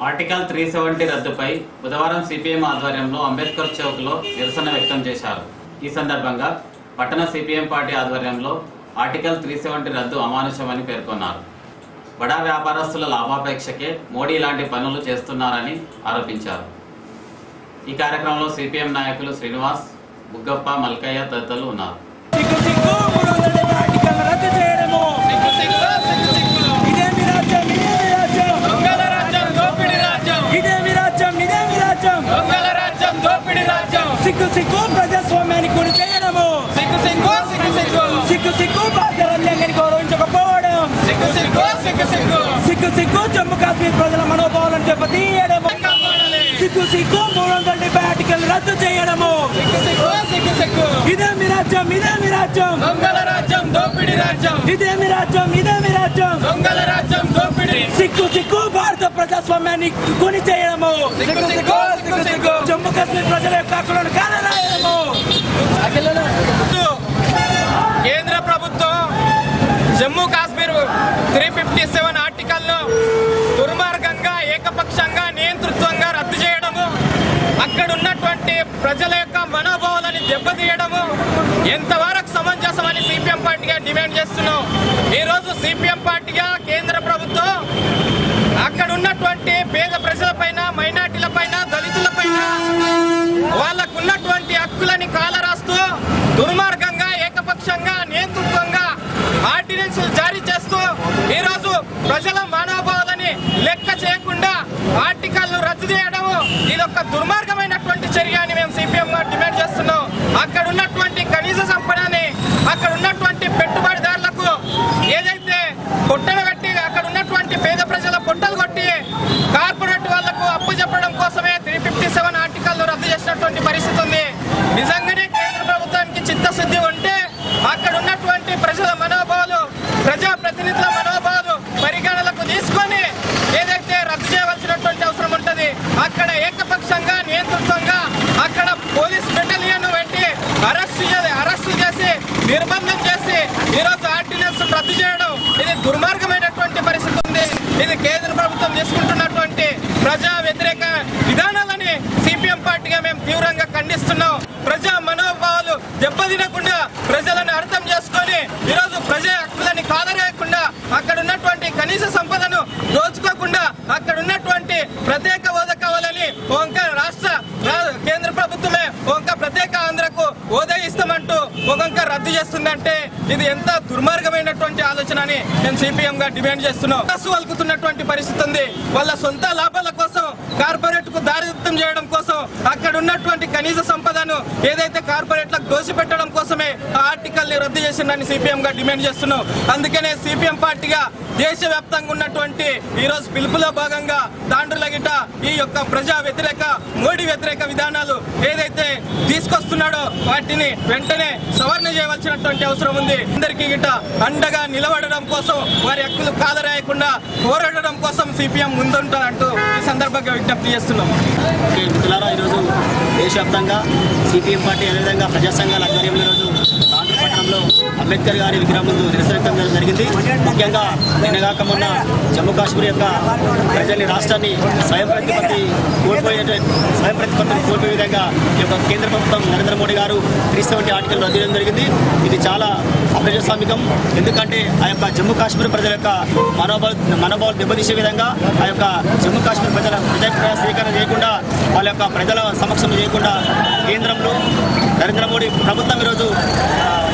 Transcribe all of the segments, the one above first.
Article three seventy రద్దుపై బుధవారం CPM ఆధ్వర్యంలో అంబేద్కర్ చౌక్లో నిరసన వ్యక్తం చేశారు. ఈ సందర్భంగా పట్టణ సిపిఎం పార్టీ ఆధ్వర్యంలో ఆర్టికల్ త్రీ సెవెంటీ రద్దు అమానుషమని పేర్కొన్నారు. బడా వ్యాపారస్తుల లాభాపేక్షకే మోడీ ఇలాంటి పనులు చేస్తున్నారని ఆరోపించారు. ఈ కార్యక్రమంలో సిపిఎం నాయకులు శ్రీనివాస్ బుగ్గప్ప మల్కయ్య తదితరులు ఉన్నారు సిగ్గు సిగ్గు మూడు వందల డెబ్బై ఆర్టికల్ రద్దు చేయడము ఇదేమి రాజ్యం ఇదేమి రాజ్యం దొంగల రాజ్యం దోపిడి రాజ్యం ఇదేమి రాజ్యం ఇదేమి రాజ్యం దొంగల రాజ్యం దోపిడి రాజ్యం సిగ్గు సిగ్గు ప్రజాస్వామ్యాన్ని గురి చేయడము సిగ్గు సిగ్గు సిగ్గు సిగ్గు భారత రాజ్యాంగాన్ని గౌరవించకపోవడం సిగ్గు సిగ్గు సిగ్గు సిగ్గు సిగ్గు సిగ్గు జమ్మూ కాశ్మీర్ ప్రజల మనోభావాలను దెబ్బతీయడము సిగ్గు సిగ్గు మూడు వందల డెబ్బై ఆర్టికల్ రద్దు చేయడము సిగ్గు సిగ్గు సిగ్గు సిగ్గు ఇదేమి రాజ్యం రాజ్యం దొంగల రాజ్యం దోపిడి రాజ్యం ఇదేమి రాజ్యం ఇదేమి రాజ్యం దొంగల రాజ్యం దోపిడి సిగ్గు సిగ్గు భారత ప్రజాస్వామ్యాన్ని కొని చేయడము జమ్మూ కాశ్మీర్ ప్రజల యొక్క హక్కులను కాలరాయడము కేంద్ర ప్రభుత్వం Jammu Kashmir three fifty seven ఆర్టికల్ను దుర్మార్గంగా ఏకపక్షంగా నియంతృత్వంగా రద్దు చేయడము అక్కడ ఉన్నటువంటి ప్రజల యొక్క మనోభావాలని దెబ్బతీయడము ఎంతవరకు సమంజసమని సిపిఎం పార్టీగా డిమాండ్ చేస్తున్నాం. ఈరోజు సిపిఎం పార్టీగా కేంద్ర ప్రభుత్వం అక్కడ ఉన్నటువంటి పేద ప్రజలపై మైనార్టీలపైన దళితులపైన వాళ్ళకు ఉన్నటువంటి హక్కులని కాలరాస్తూ దుర్మార్గంగా ఏకపక్షంగా నియంతృత్వంగా ఆర్డినెన్సులు జారీ చేస్తూ ఈరోజు ప్రజల మనోభావాలని లెక్క చేయకుండా ఆర్టికల్ను రద్దు యొక్క ఒక దుర్మార్గమైనటువంటి చర్య అని మేము సిపిఎం డిమాండ్ చేస్తున్నాం. అక్కడ ఉన్నటువంటి కనీస సంపదని అక్కడ ఉన్నటువంటి పెట్టుబడిదారులకు ఏదైతే పొట్టలు కట్టి అక్కడ ఉన్నటువంటి పేద ప్రజల పొట్టలు కొట్టి కార్పొరేట్ వాళ్ళకు అప్పు చెప్పడం కోసమే త్రీ ఫిఫ్టీ సెవెన్ ఆర్టికల్ రద్దు చేసినటువంటి పరిస్థితి ఉంది నిజంగానే కేంద్ర ప్రభుత్వానికి చిత్తశుద్ధి ఉంటే అక్కడ ఉన్నటువంటి ప్రజల మనోభావాలు ప్రజా ప్రతినిధుల మనోభావాలు పరిగణలకు తీసుకొని ఏదైతే రద్దు చేయవలసినటువంటి అవసరం ఉంటుంది అక్కడ ఏకపక్షంగా నియంతృత్వంగా అక్కడ పోలీస్ బెటాలియన్ పెట్టి అరెస్ట్ అరెస్ట్ చేసి నిర్బంధం చేసి ఈరోజు ఆర్డినెన్స్ రద్దు చేయడం ఇది దుర్మార్గమైనటువంటి పరిస్థితి ఉంది. ఇది కేంద్ర ప్రభుత్వం తీసుకుంటున్నటువంటి ప్రజా వ్యతిరేక విధానాలని సిపిఎం పార్టీగా మేము తీవ్రంగా ఖండిస్తున్నాం. ప్రజా మనోభావాలు దెబ్బతినకుండా ప్రజలను అర్థం చేసుకొని ఈరోజు ప్రజా హక్కులని కాదరేయకుండా అక్కడ ఉన్నటువంటి కనీస సంపదను దోచుకోకుండా అక్కడ ఉన్నటువంటి ప్రత్యేక హోదా కావాలని ఒక రాష్ట్ర రా- కేంద్ర ప్రభుత్వమే ఒక ప్రత్యేక ఆంధ్రకు హోదా ఇస్తామంటూ ఒకంక రద్దు చేస్తుందంటే ఇది ఎంత దుర్మార్గమైనటువంటి ఆలోచన అని మేము సిపిఎం గా డిమాండ్ చేస్తున్నాం. బస్సు వలుకుతున్నటువంటి పరిస్థితి ఉంది. వాళ్ళ సొంత లాభాల కోసం కార్పొరేట్కు దారిదత్తం చేయడం కోసం అక్కడ ఉన్నటువంటి కనీస సంపదను ఏదైతే కార్పొరేట్లకు దోసిపెట్టడం కోసమే ఆ ఆర్టికల్ని రద్దు చేసిందని సిపిఎం గా డిమాండ్ చేస్తున్నాం. అందుకనే సిపిఎం పార్టీగా దేశవ్యాప్తంగా ఉన్నటువంటి ఈ రోజు పిలుపులో భాగంగా దాండ్రుల గిట ఈ యొక్క ప్రజా వ్యతిరేక మోడీ వ్యతిరేక విధానాలు ఏదైతే తీసుకొస్తున్నాడో వాటిని వెంటనే సవరణ చేయవలసినటువంటి అవసరం ఉంది. అందరికీ గిట అండగా నిలబడడం కోసం వారి హక్కులు కాదరాయకుండా పోరాడడం కోసం సిపిఎం ముందుంటారంటూ ఈ సందర్భంగా విజ్ఞప్తి చేస్తున్నాం. ఈరోజు దేశవ్యాప్తంగా సిపిఎం పార్టీ అదేవిధంగా ప్రజా సంఘాల ఆధ్వర్యంలో ఈరోజు తాండూరు అంబేద్కర్ గారి విగ్రహం ముందు నిరసన వ్యక్తం జరిగింది. ముఖ్యంగా నిన్నగాక మొన్న జమ్మూ కాశ్మీర్ యొక్క ప్రజల్ని రాష్ట్రాన్ని స్వయం ప్రతిపత్తి కోల్పోయే స్వయం ప్రతిపత్తిని కోల్పోయే విధంగా ఈ యొక్క కేంద్ర ప్రభుత్వం నరేంద్ర మోడీ గారు త్రీ సెవెంటీ ఆర్టికల్ రద్దు చేయడం జరిగింది. ఇది చాలా అప్రజాస్వామికం. ఎందుకంటే ఆ యొక్క జమ్మూ కాశ్మీర్ ప్రజల యొక్క మనోభావ మనోభావాలు దెబ్బతీసే విధంగా ఆ యొక్క జమ్మూ కాశ్మీర్ ప్రజల ప్రజాభిప్రాయ స్వీకరణ చేయకుండా వాళ్ళ యొక్క ప్రజల సమక్షంలో చేయకుండా కేంద్రంలో నరేంద్ర మోడీ ప్రభుత్వం ఈరోజు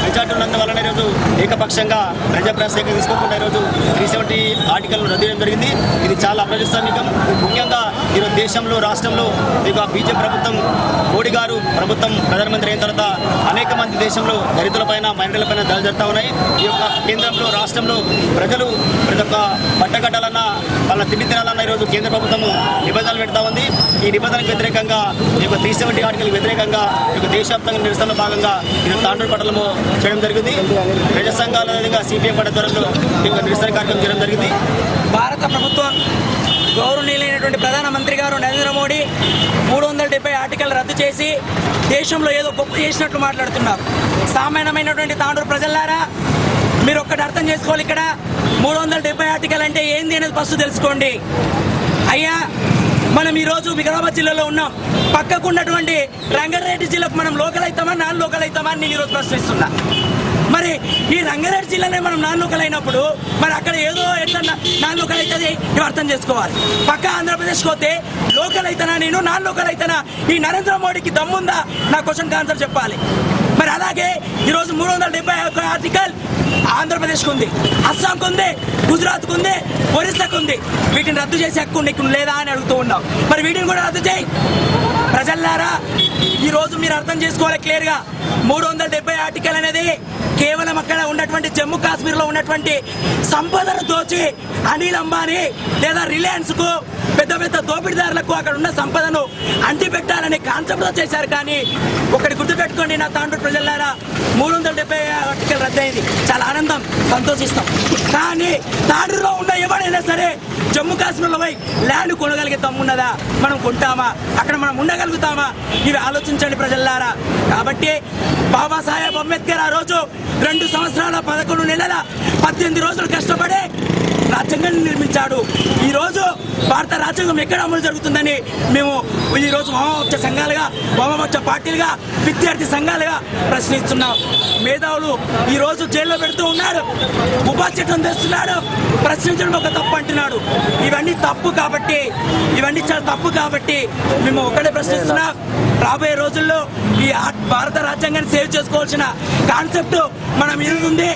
మెజార్టీ ఉన్నందువలన ఈరోజు ఏకపక్షంగా ప్రజాభిప్రాయ తీసుకోకుండా ఈరోజు త్రీ సెవెంటీ ఆర్టికల్ రద్దు చేయడం జరిగింది. ఇది చాలా అప్రజాస్వామికం. ముఖ్యంగా ఈరోజు దేశంలో రాష్ట్రంలో ఇక బీజేపీ ప్రభుత్వం మోడీ గారు ప్రభుత్వం ప్రధానమంత్రి అయిన తర్వాత అనేక మంది దేశంలో దళితులపైన మైనార్టీలపైన దాడులు జరుగుతూ ఉన్నాయి. ఈ యొక్క కేంద్రంలో రాష్ట్రంలో ప్రజలు ప్రతి ఒక్క బట్టగడ్డాలన్నా వాళ్ళ తిండి తినాలన్నా ఈరోజు కేంద్ర ప్రభుత్వం నిబంధనలు పెడతా ఉంది. ఈ నిబంధనలకు వ్యతిరేకంగా ఈ యొక్క త్రీ సెవెంటీ ఆర్టికల్ వ్యతిరేకంగా ఈ యొక్క దేశవ్యాప్తంగా నిరసనలో భాగంగా ఈరోజు తాండూరు పట్టణంలో చేయడం జరిగింది. ప్రజా సంఘాల విధంగా సిపిఎం పట్టణంలో ఈ నిరసన కార్యక్రమం చేయడం జరిగింది. భారత ప్రభుత్వం గౌరవనీయులైనటువంటి ప్రధానమంత్రి గారు నరేంద్ర మోడీ మూడు వందల డెబ్బై ఆర్టికల్ రద్దు చేసి దేశంలో ఏదో గొప్ప చేసినట్లు మాట్లాడుతున్నారు. సామాన్యమైనటువంటి తాండూరు ప్రజలారా మీరు ఒక్కటి అర్థం చేసుకోవాలి ఇక్కడ. మూడు వందల డెబ్బై ఆర్టికల్ అంటే ఏంది అనేది ఫస్ట్ తెలుసుకోండి. అయ్యా మనం ఈరోజు వికారాబాద్ జిల్లాలో ఉన్నాం. పక్కకు ఉన్నటువంటి రంగారెడ్డి జిల్లాకు మనం లోకల్ అవుతామా నాన్ లోకల్ అవుతామా అని నేను ఈరోజు ప్రశ్నిస్తున్నా. మరి ఈ రంగారెడ్డి జిల్లానే మనం నాన్ లోకల్ అయినప్పుడు మరి అక్కడ ఏదో ఎట్లా నాన్ లోకల్ అవుతుంది ఇవి అర్థం చేసుకోవాలి. పక్క ఆంధ్రప్రదేశ్కి పోతే లోకల్ అయితేనా నేను నాన్ లోకల్ అవుతానా? ఈ నరేంద్ర మోడీకి దమ్ముందా? నా క్వశ్చన్కి ఆన్సర్ చెప్పాలి. మరి అలాగే ఈరోజు మూడు వందల డెబ్బై ఒక ఆర్టికల్ ఆంధ్రప్రదేశ్కు ఉంది అస్సాంకు ఉంది గుజరాత్కు ఉంది ఒరిస్సాకు ఉంది వీటిని రద్దు చేసే హక్కు నీకు లేదా అని అడుగుతూ ఉన్నాం. మరి వీటిని కూడా రద్దు చేయి. ప్రజల్లారా ఈ రోజు మీరు అర్థం చేసుకోవాలి క్లియర్గా. మూడు వందల డెబ్బై ఆర్టికల్ అనేది కేవలం అక్కడ ఉన్నటువంటి జమ్మూ కాశ్మీర్లో ఉన్నటువంటి సంపదను దోచి అనిల్ అంబానీ లేదా రిలయన్స్కు పెద్ద పెద్ద దోపిడీదారులకు అక్కడ ఉన్న సంపదను అంటి పెట్టాలనే కాన్సెప్ట్ చేశారు. కానీ ఒకటి గుర్తుపెట్టుకోండి నా తాండ్రు ప్రజలారా మూడు వందల డెబ్బై ఆర్టికల్ రద్దయింది. చాలా ఆనందం సంతోషిస్తాం. కానీ తాండ్రులో ఉన్న ఎవరైనా సరే జమ్మూ కాశ్మీర్లో పోయి ల్యాండ్ కొనగలిగే తమ్మున్నదా మనం కొంటామా? అక్కడ మనం ఉండగలుగుతామా? ఇవి ఆలోచించండి ప్రజల్లారా కాబట్టి బాబాసాహెబ్ అంబేద్కర్ ఆ రోజు రెండు సంవత్సరాల పదకొండు నెలల పద్దెనిమిది రోజులు కష్టపడి రాజ్యాంగాన్ని నిర్మించాడు. ఈరోజు భారత రాజ్యాంగం ఎక్కడ అమలు జరుగుతుందని మేము ఈ రోజు వామపక్ష సంఘాలుగా వామపక్ష పార్టీలుగా విద్యార్థి సంఘాలుగా ప్రశ్నిస్తున్నాం. మేధావులు ఈ రోజు జైల్లో పెడుతూ ఉన్నాడు ఉపాధి తెస్తున్నాడు. ప్రశ్నించడం ఒక తప్పు అంటున్నాడు. ఇవన్నీ తప్పు కాబట్టి ఇవన్నీ చాలా తప్పు కాబట్టి మేము ఒకటే ప్రశ్నిస్తున్నాం. రాబోయే రోజుల్లో ఈ భారత రాజ్యాంగాన్ని సేవ్ చేసుకోవాల్సిన కాన్సెప్ట్ మనం మీద ఉంది.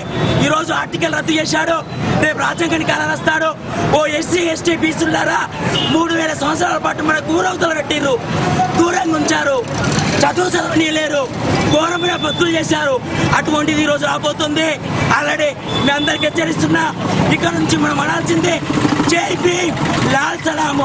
ఈ రోజు ఆర్టికల్ రద్దు చేశాడు. రేపు రాజ్యాంగానికి వస్తాడు ఓ ఎస్సీ ఎస్టీ బీసీలారా మూడు వేల సంవత్సరాల పాటు మన కూరవతలు పెట్టిర్రు దూరంగా ఉంచారు. చదువు లేరు ఘోరమైన భక్తులు చేశారు. అటువంటిది ఈరోజు రోజు రాబోతుంది. ఆల్రెడీ మీ అందరికి హెచ్చరిస్తున్నా ఇక్కడ నుంచి మనం అనాల్సిందే. జైపీ లాల్ సలాము.